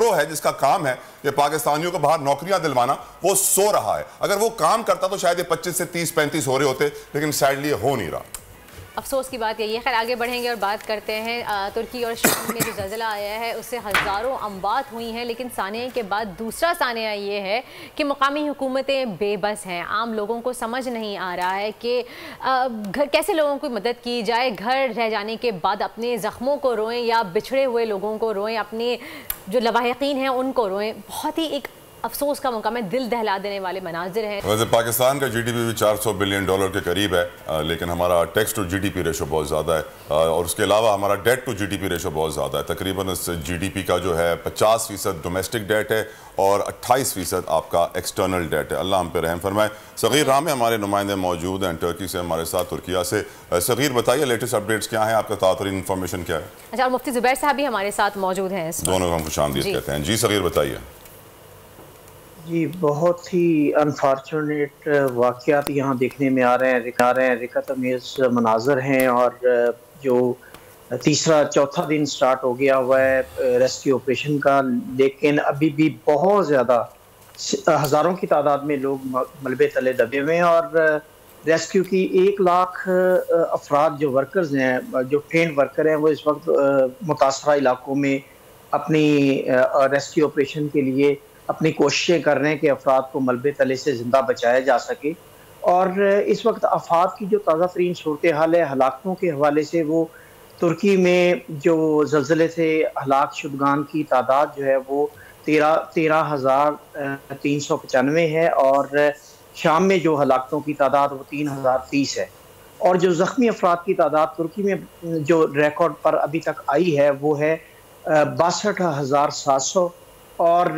गिरोह है, जिसका काम है ये पाकिस्तानियों को बाहर नौकरियाँ दिलवाना, वो सो रहा है। अगर वो काम करता तो शायद ये पच्चीस से तीस, पैंतीस हो रहे होते, लेकिन सैडली हो नहीं रहा। अफसोस की बात यही है। खैर, आगे बढ़ेंगे और बात करते हैं तुर्की और शाम में जो जल्जला आया है, उससे हज़ारों अम्बात हुई हैं, लेकिन सानिया के बाद दूसरा सानिया ये है कि मकामी हुकूमतें बेबस हैं। आम लोगों को समझ नहीं आ रहा है कि घर, कैसे लोगों की मदद की जाए? घर रह जाने के बाद अपने ज़ख्मों को रोएँ या बिछड़े हुए लोगों को रोएँ, अपने जो लवाकिन हैं, उनको रोएँ। बहुत ही एक अफसोस का मौका में दिल दहला देने वाले मनाजिर हैं। वैसे पाकिस्तान का जीडीपी भी 400 बिलियन डॉलर के करीब है आ, लेकिन हमारा टैक्स टू जीडीपी रेशो बहुत ज़्यादा है आ, और उसके अलावा हमारा डेट टू जीडीपी रेशो बहुत ज़्यादा है। तकरीबन इस जीडीपी का जो है 50 फ़ीसद डोमेस्टिक डेट है और 28 फ़ीसद आपका एक्सटर्नल डेट है। अल्लाह हम पे रहम फरमाए। सग़ीर राम में हमारे नुमाइंदे मौजूद हैं टर्की से हमारे साथ तुर्किया से। सग़ीर बताइए लेटेस्ट अपडेट्स क्या है? आपका तातरीन इन्फॉर्मेशन क्या है? अच्छा मुफ्ती जुबैर साहब भी हमारे साथ मौजूद हैं दोनों को हम खुश कहते हैं। जी सग़ीर बताइए। जी, बहुत ही अनफॉर्चुनेट वाक़ात यहाँ देखने में आ रहे हैं। दिखा रहे हैं, रिकत अमेज मनाजर हैं और जो तीसरा, चौथा दिन स्टार्ट हो गया हुआ है रेस्क्यू ऑपरेशन का। लेकिन अभी भी बहुत ज़्यादा, हज़ारों की तादाद में लोग मलबे तले दबे हुए हैं और रेस्क्यू की एक लाख अफराद जो वर्कर्स हैं, जो ट्रेन वर्कर हैं, वो इस वक्त मुतासर इलाकों में अपनी रेस्क्यू ऑपरेशन के लिए अपनी कोशिशें कर रहे हैं कि अफराद को मलबे तले से ज़िंदा बचाया जा सके। और इस वक्त अफाद की जो ताज़ा तरीन सूरत हाल है, हलाकतों के हवाले से वो तुर्की में जो जल्जले से हलाक शुदगान की तादाद जो है वो तेरह तेरह हज़ार तीन सौ पचानवे है और शाम में जो हलाकतों की तादाद वो तीन हज़ार तीस है। और जो ज़ख्मी अफराद की तादाद तुर्की में, जो रिकॉर्ड पर अभी तक आई है, वो है बासठ हज़ार सात सौ और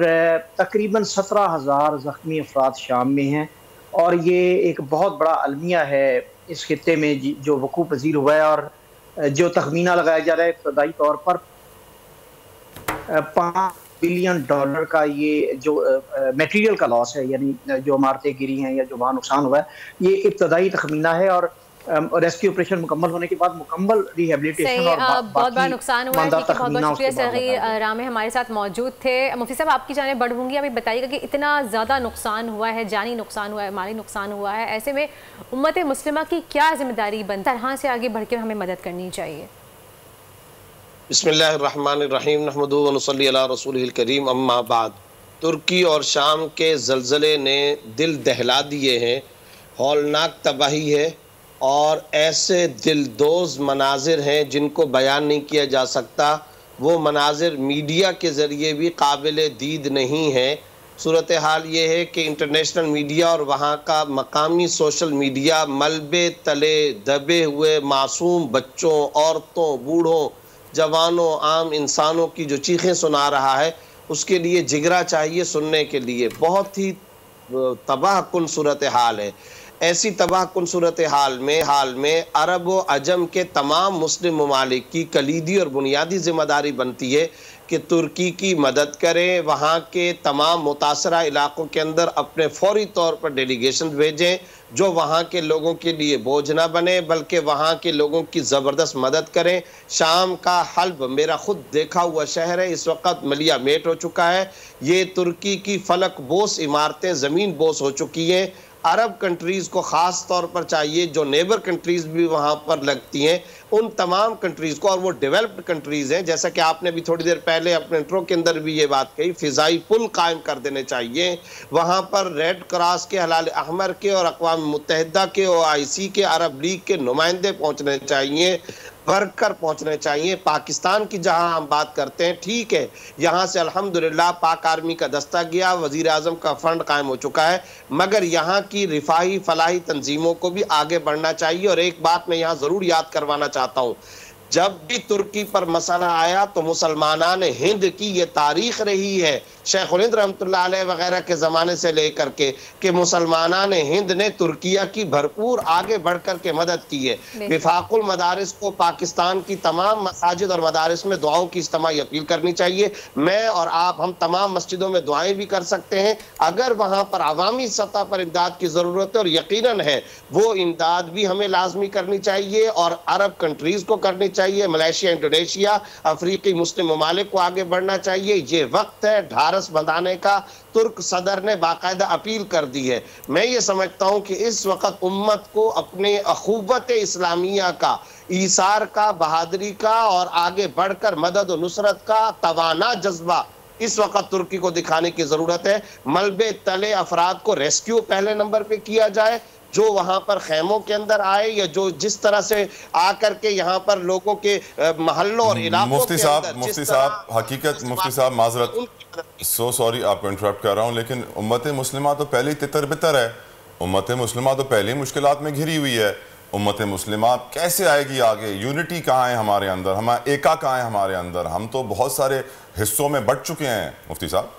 तकरीबन सत्रह हज़ार ज़ख्मी अफराद शाम में हैं। और ये एक बहुत बड़ा अलमिया है इस खत्े में जो वकू पजीर हुआ है और जो तखमीना लगाया जा रहा है इब्तदाई तौर पर। पाँच बिलियन डॉलर का ये जो मटेरियल का लॉस है, यानी जो इमारतें गिरी हैं या जो वहाँ नुकसान हुआ है, ये इब्तदाई तखमीना है। और रेस्क्यू ऑपरेशन मुकम्मल होने के बाद मुकम्मल रिहेबिलिटेशन और बहुत बड़ा नुकसान हुआ है बहुत बहुत शुक्रिया सही रामे हमारे साथ मौजूद थे। मुफ्ती साहब आपकी जाने बढ़ूँगी अभी बताइएगा कि इतना ज़्यादा नुकसान हुआ है जानी नुकसान हुआ है माली नुकसान हुआ है ऐसे में उम्मत मुस्लिमा की क्या ज़िम्मेदारी बनता है? से आगे बढ़ के हमें मदद करनी चाहिए। रसूल करीम अम्माबाद तुर्की और शाम के जलजले ने दिल दहला दिए हैं हौलनाक तबाही है और ऐसे दिलदोज मनाजिर हैं जिनको बयान नहीं किया जा सकता। वो मनाजिर मीडिया के ज़रिए भी काबिल दीद नहीं है। सूरत हाल ये है कि इंटरनेशनल मीडिया और वहाँ का मकामी सोशल मीडिया मलबे तले दबे हुए मासूम बच्चों, औरतों, बूढ़ों, जवानों, आम इंसानों की जो चीखें सुना रहा है, उसके लिए जिगरा चाहिए सुनने के लिए। बहुत ही तबाह कन सूरत हाल है। ऐसी तबाह कन सूरत हाल में हाल में अरब व अजम के तमाम मुस्लिम ममालिक की कलीदी और बुनियादी ज़िम्मेदारी बनती है कि तुर्की की मदद करें। वहाँ के तमाम मुतासर इलाकों के अंदर अपने फौरी तौर पर डेलीगेशन भेजें, जो वहाँ के लोगों के लिए बोझ ना बने, बल्कि वहाँ के लोगों की ज़बरदस्त मदद करें। शाम का हल्ब मेरा खुद देखा हुआ शहर है, इस वक्त मलिया मेट हो चुका है। ये तुर्की की फलक बोस इमारतें, ज़मीन बोस हो चुकी हैं। अरब कंट्रीज़ को ख़ास तौर पर चाहिए, जो नेबर कंट्रीज़ भी वहाँ पर लगती हैं, उन तमाम कंट्रीज़ को, और वो डेवलप्ड कंट्रीज़ हैं, जैसा कि आपने भी थोड़ी देर पहले अपने इंट्रो के अंदर भी ये बात कही, फ़िज़ाई पुल कायम कर देने चाहिए। वहाँ पर रेड क्रॉस के, हलाल अहमर के और अकवा मुतहदा के ओ आई सी के, अरब लीग के नुमाइंदे पहुँचने चाहिए। बढ़कर पहुँचने चाहिए। पाकिस्तान की जहाँ हम बात करते हैं, ठीक है, यहाँ से अल्हम्दुलिल्लाह पाक आर्मी का दस्ता गया वज़ीर आज़म का फंड कायम हो चुका है। मगर यहाँ की रिफाही फलाही तंजीमों को भी आगे बढ़ना चाहिए और एक बात मैं यहाँ ज़रूर याद करवाना चाहता हूँ। जब भी तुर्की पर मसला आया तो मुसलमान हिंद की ये तारीख रही है। शेख रहमत वगैरह के ज़माने से लेकर के कि मुसलमान ने हिंद ने तुर्किया की भरपूर आगे बढ़ कर के मदद की है। विफाकुल मदारस को पाकिस्तान की तमाम मसाजिद और मदारस में दुआओं की इज्तमाही अपील करनी चाहिए। मैं और आप हम तमाम मस्जिदों में दुआएँ भी कर सकते हैं। अगर वहाँ पर अवामी सतह पर इमदाद की ज़रूरत है और यकीन है वो इमदाद भी हमें लाजमी करनी चाहिए और अरब कंट्रीज़ को करनी चाहिए। मलेशिया, इंडोनेशिया, अफ्रीकी मुस्लिम ममालिक को आगे बढ़ना चाहिए। ये वक्त है ढारस बंधाने का। तुर्क सदर ने बाकायदा अपील कर दी है। मैं ये समझता हूँ कि इस वक्त उम्मत को अपने अखूबत इस्लामिया का, ईसार का, बहादुरी का और आगे बढ़कर मदद और नुसरत का तवाना जज्बा इस वक्त तुर्की को दिखाने की ज़रूरत है। मलबे तले अफराद को रेस्क्यू पहले नंबर पे किया जाए। जो वहाँ पर खेमों के अंदर आए या जो जिस तरह से आकर के यहाँ पर लोगों के महल्लों और इलाकों मुफ्ती साहब मुफ्ती साहब हकीकत मुफ्ती साहब माजरत। सो सॉरी आपको इंटरप्ट कर रहा हूँ लेकिन उम्मत मुस्लिमा तो पहले ही तितर बितर है। उम्मत मुस्लिमा तो पहले ही मुश्किल में घिरी हुई है। उम्मत मुस्लिमा कैसे आएगी आगे? यूनिटी कहाँ है हमारे अंदर? हमारा एका कहाँ है हमारे अंदर? हम तो बहुत सारे हिस्सों में बढ़ चुके हैं मुफ्ती साहब।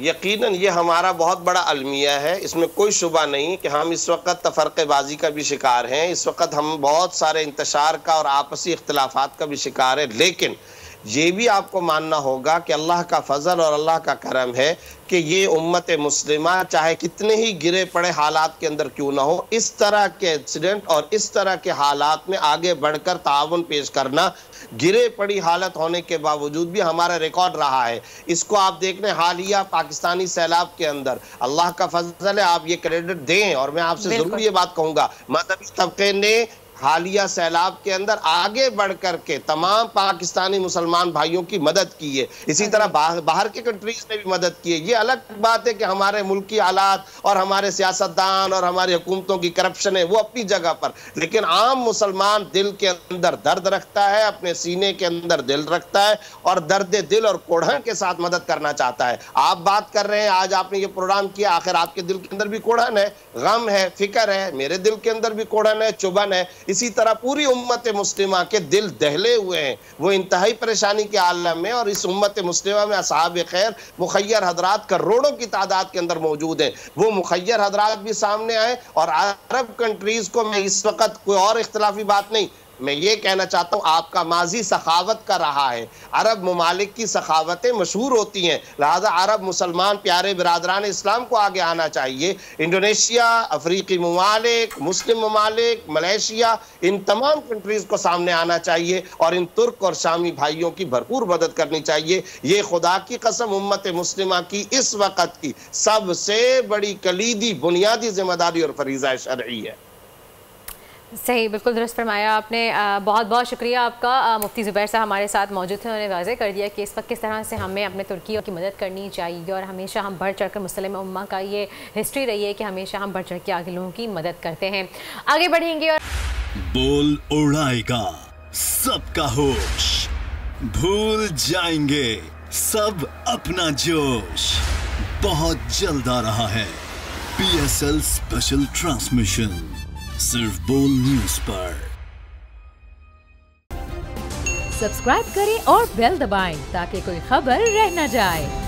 यकीनन ये हमारा बहुत बड़ा अलमिया है। इसमें कोई शुबा नहीं कि हम इस वक्त तफरक़बाजी का भी शिकार हैं। इस वक्त हम बहुत सारे इंतशार का और आपसी इख्तलाफात का भी शिकार है। लेकिन ये भी आपको मानना होगा कि अल्लाह का फजल और अल्लाह का करम है कि ये उम्मत मुस्लिमा चाहे कितने ही गिरे पड़े हालात के अंदर क्यों ना हो इस तरह के एक्सीडेंट और इस तरह के हालात में आगे बढ़कर ताउन पेश करना गिरे पड़ी हालत होने के बावजूद भी हमारा रिकॉर्ड रहा है। इसको आप देख रहे हालिया पाकिस्तानी सैलाब के अंदर अल्लाह का फजल है आप ये क्रेडिट दें। और मैं आपसे ज़रूर ये बात कहूँगा मदबी तबके ने हालिया सैलाब के अंदर आगे बढ़ करके तमाम पाकिस्तानी मुसलमान भाइयों की मदद की है। इसी तरह बाहर, बाहर के कंट्रीज़ ने भी मदद की है। ये अलग बात है कि हमारे मुल्क की हालात और हमारे सियासतदान और हमारी हुकूमतों की करप्शन है वो अपनी जगह पर। लेकिन आम मुसलमान दिल के अंदर दर्द रखता है अपने सीने के अंदर दिल रखता है और दर्द दिल और कोढ़न के साथ मदद करना चाहता है। आप बात कर रहे हैं आज आपने ये प्रोग्राम किया आखिर आपके दिल के अंदर भी कोढ़न है। गम है फ़िक्र है मेरे दिल के अंदर भी कोढ़न है चुभन है। इसी तरह पूरी उम्मत मुस्लिमा के दिल दहले हुए हैं। वो इंतहाई परेशानी के आलम में और इस उम्मत मुस्लिमा में असहाब खैर मुखैर हजरात करोड़ों की तादाद के अंदर मौजूद हैं। वो मुखैर हजरात भी सामने आए और अरब कंट्रीज़ को मैं इस वक्त कोई और इख्तलाफी बात नहीं मैं ये कहना चाहता हूँ, आपका माजी सखावत का रहा है। अरब ममालिक की सखावतें मशहूर होती हैं। लिहाजा अरब मुसलमान प्यारे बरदरान इस्लाम को आगे आना चाहिए। इंडोनेशिया, अफ्रीकी ममालिक, मुस्लिम ममालिक, मलेशिया, इन तमाम कंट्रीज़ को सामने आना चाहिए और इन तुर्क और शामी भाइयों की भरपूर मदद करनी चाहिए। ये खुदा की कसम उम्मत मुस्लिमा की इस वक़्त की सबसे बड़ी कलीदी, बुनियादी ज़िम्मेदारी और फरीज़ा शर्य है। सही, बिल्कुल दुरुस्त फरमाया आपने। बहुत बहुत शुक्रिया आपका। मुफ्ती ज़ुबैर साहब हमारे साथ मौजूद थे, उन्होंने वाजे कर दिया कि इस वक्त किस तरह से हमें अपने तुर्की की मदद करनी चाहिए और हमेशा हम बढ़ चढ़ कर मुसलम उम्मा का ये हिस्ट्री रही है कि हमेशा हम बढ़ चढ़ के आगे लोगों की मदद करते हैं। आगे बढ़ेंगे और बोल उड़ाएगा, सबका होश। भूल जाएँगे, सब अपना जोश। बहुत जल्द आ रहा है P S L special transmission सिर्फ़ बोल न्यूज़ पर। सब्सक्राइब करें और बेल दबाएँ ताकि कोई खबर रह न जाए।